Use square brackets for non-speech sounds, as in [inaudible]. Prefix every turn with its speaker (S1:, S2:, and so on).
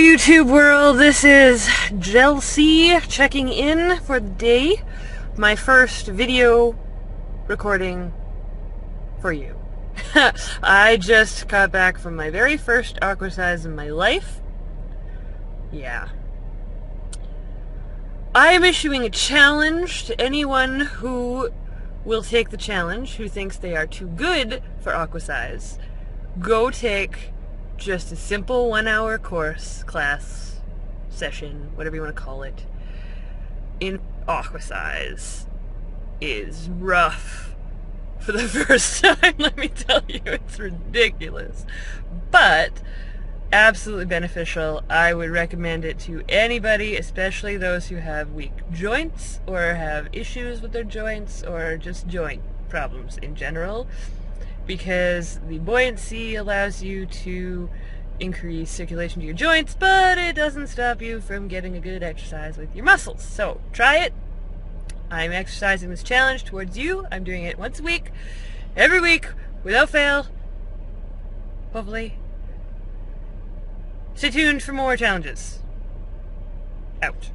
S1: YouTube world, this is Chelsea checking in for the day. My first video recording for you. [laughs] I just got back from my very first aquasize in my life. Yeah. I am issuing a challenge to anyone who will take the challenge, who thinks they are too good for aquasize. Go take just a simple one hour course, class, session, whatever you want to call it, in aqua size is rough for the [laughs] first time, let me tell you. It's ridiculous. But absolutely beneficial. I would recommend it to anybody, especially those who have weak joints or have issues with their joints or just joint problems in general because the buoyancy allows you to increase circulation to your joints, but it doesn't stop you from getting a good exercise with your muscles. So try it. I'm exercising this challenge towards you. I'm doing it once a week, every week, without fail. Hopefully. Stay tuned for more challenges. Out.